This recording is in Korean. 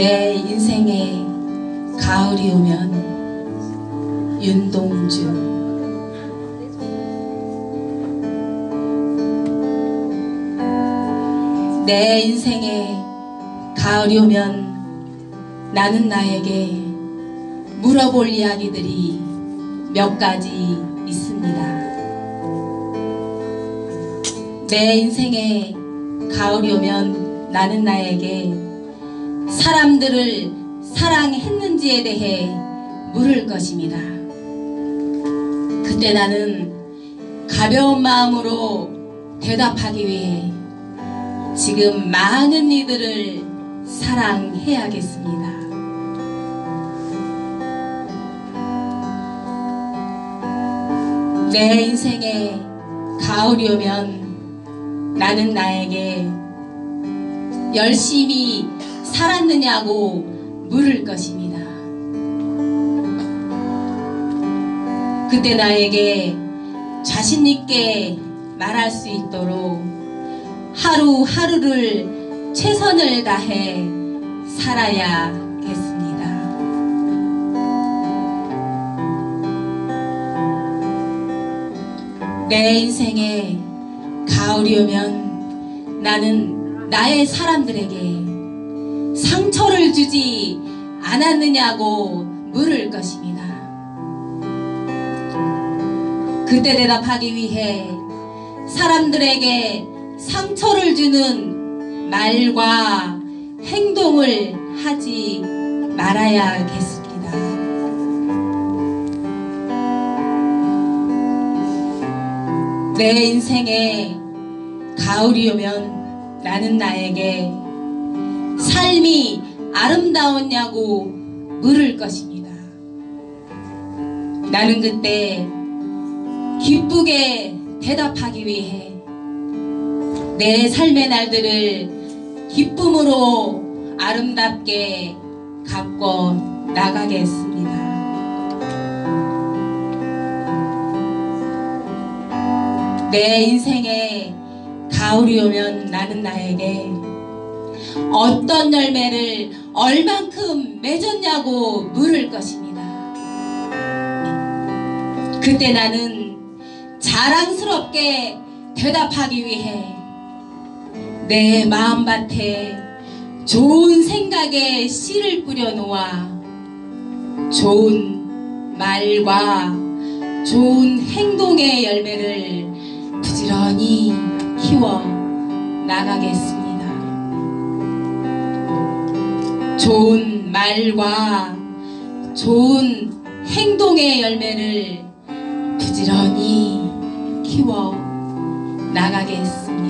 내 인생에 가을이 오면 윤동주 내 인생에 가을이 오면 나는 나에게 물어볼 이야기들이 몇 가지 있습니다. 내 인생에 가을이 오면 나는 나에게 사람들을 사랑했는지에 대해 물을 것입니다. 그때 나는 가벼운 마음으로 대답하기 위해 지금 많은 이들을 사랑해야겠습니다. 내 인생에 가을이 오면 나는 나에게 열심히 살았느냐고 물을 것입니다. 그때 나에게 자신있게 말할 수 있도록 하루하루를 최선을 다해 살아야겠습니다. 내 인생에 가을이 오면 나는 나의 사람들에게 주지 않았느냐고 물을 것입니다. 그때 대답하기 위해 사람들에게 상처를 주는 말과 행동을 하지 말아야겠습니다. 내 인생에 가을이 오면 나는 나에게 삶이 아름다웠냐고 물을 것입니다. 나는 그때 기쁘게 대답하기 위해 내 삶의 날들을 기쁨으로 아름답게 갖고 나가겠습니다. 내 인생에 가을이 오면 나는 나에게 어떤 열매를 얼만큼 맺었냐고 물을 것입니다. 그때 나는 자랑스럽게 대답하기 위해 내 마음밭에 좋은 생각에 씨를 뿌려 놓아 좋은 말과 좋은 행동의 열매를 부지런히 키워 나가겠습니다. 좋은 말과 좋은 행동의 열매를 부지런히 키워 나가겠습니다.